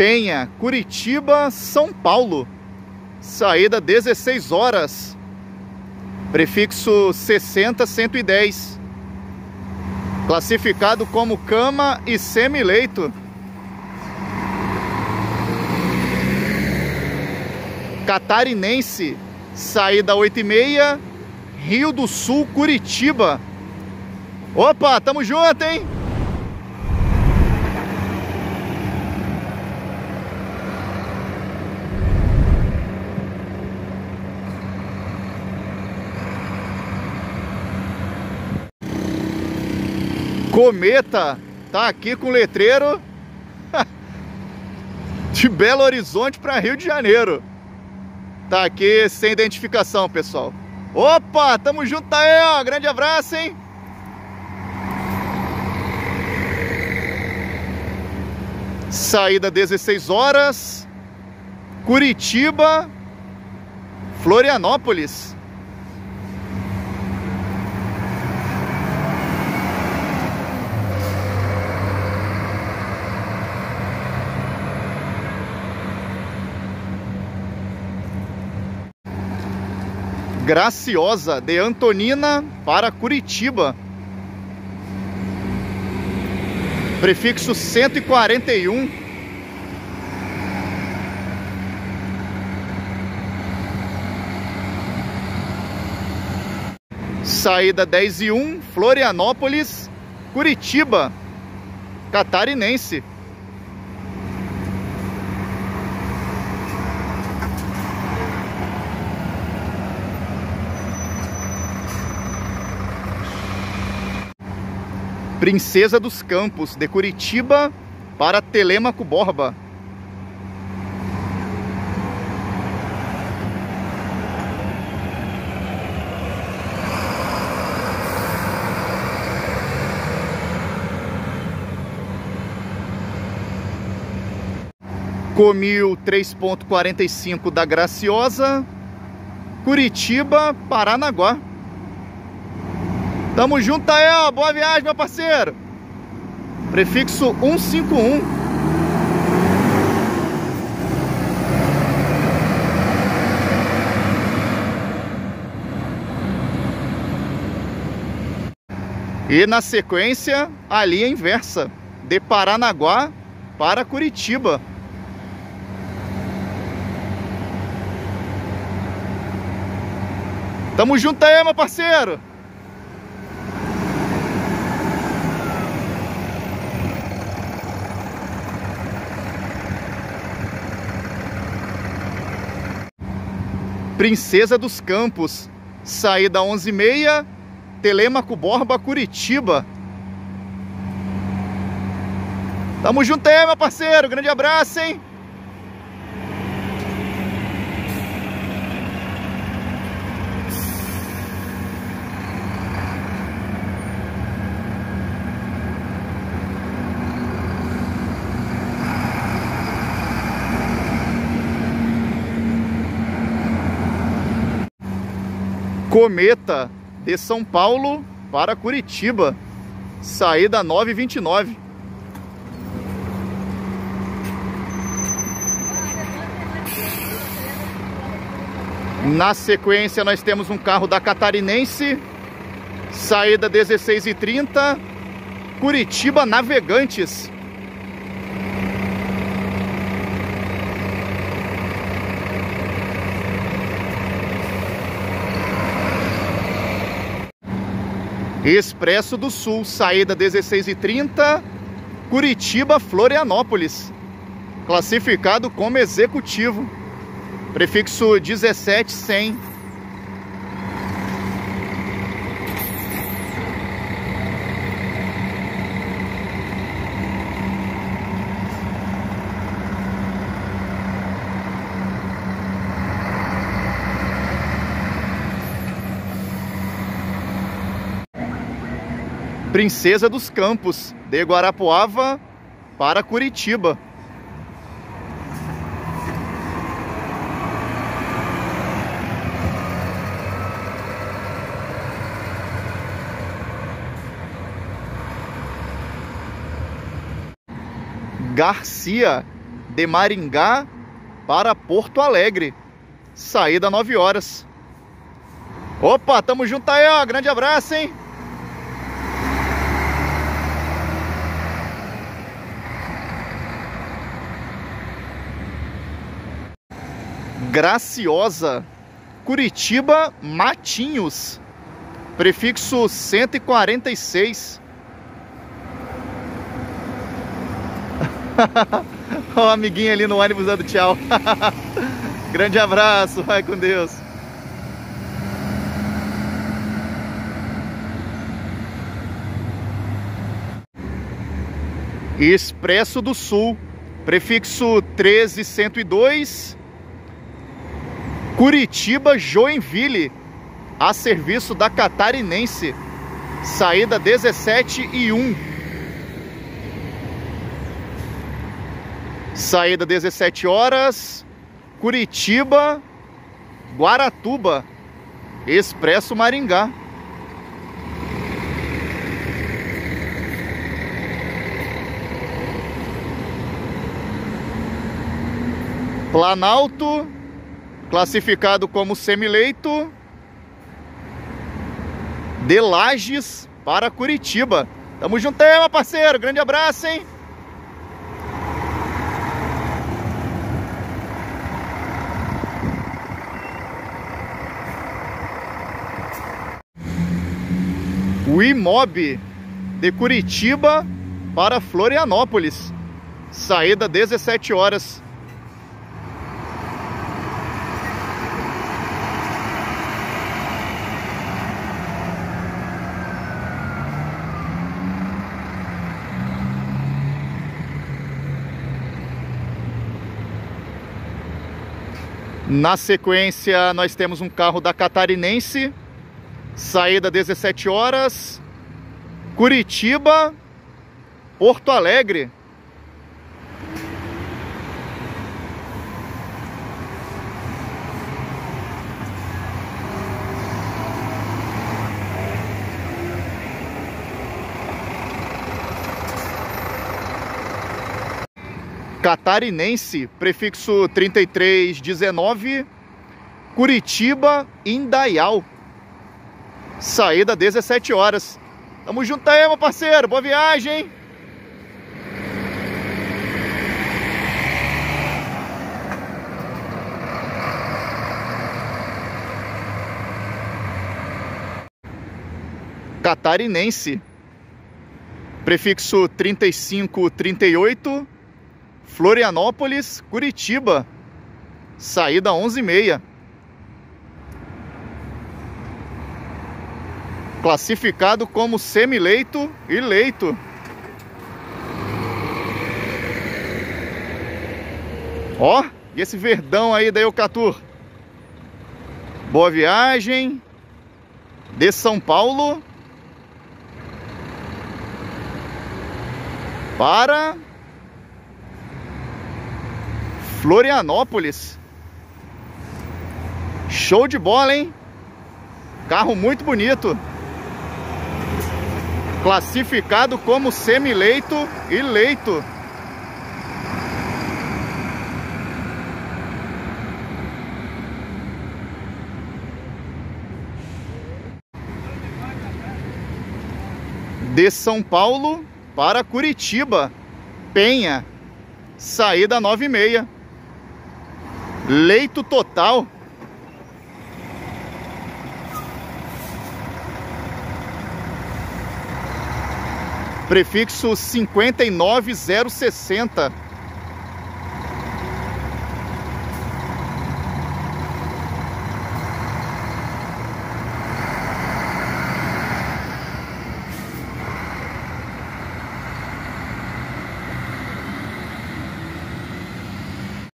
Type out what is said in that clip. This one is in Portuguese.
Penha, Curitiba, São Paulo. Saída 16 horas. Prefixo 60-110. Classificado como cama e semi-leito. Catarinense, saída 8 e meia, Rio do Sul, Curitiba. Opa, tamo junto, hein? Cometa tá aqui com letreiro de Belo Horizonte para Rio de Janeiro. Tá aqui sem identificação, pessoal. Opa, tamo junto aí, ó. Grande abraço, hein? Saída 16 horas. Curitiba, Florianópolis. Graciosa de Antonina para Curitiba. Prefixo 141. Saída 10 e 1, Florianópolis, Curitiba, Catarinense. Princesa dos Campos, de Curitiba para Telêmaco Borba. Comil 3.45 da Graciosa, Curitiba, Paranaguá. Tamo junto aí, ó. Boa viagem, meu parceiro. Prefixo 151. E na sequência, a linha inversa, de Paranaguá para Curitiba. Tamo junto aí, meu parceiro. Princesa dos Campos, saída 11h30, Telemaco Borba, Curitiba. Tamo junto aí, meu parceiro. Grande abraço, hein? Cometa de São Paulo para Curitiba. Saída 929. Na sequência nós temos um carro da Catarinense. Saída 16h30. Curitiba Navegantes. Expresso do Sul, saída 16h30, Curitiba, Florianópolis. Classificado como executivo. Prefixo 17100. Princesa dos Campos, de Guarapuava para Curitiba. Garcia, de Maringá para Porto Alegre. Saída 9 horas. Opa, tamo junto aí, ó. Grande abraço, hein? Graciosa, Curitiba, Matinhos, prefixo 146. o amiguinho ali no ônibus dando tchau. Grande abraço, vai com Deus. Expresso do Sul, prefixo 13102, Curitiba Joinville, a serviço da Catarinense, saída 17 e 1. Saída 17 horas, Curitiba, Guaratuba, Expresso Maringá. Planalto, classificado como semileito, de Lages para Curitiba. Tamo meu parceiro. Grande abraço, hein? O IMOB de Curitiba para Florianópolis. Saída 17 horas. Na sequência, nós temos um carro da Catarinense, saída 17 horas, Curitiba, Porto Alegre. Catarinense, prefixo 3319, Curitiba, Indaial. Saída 17 horas. Tamo junto aí, meu parceiro. Boa viagem. Catarinense, prefixo 3538, Florianópolis, Curitiba. Saída 11h30. Classificado como semileito e leito. Ó, e esse verdão aí da Eucatur. Boa viagem. De São Paulo. Para Florianópolis. Show de bola, hein? Carro muito bonito. Classificado como semi-leito e leito. De São Paulo para Curitiba. Penha. Saída 9 e meia. Leito total. Prefixo 59060.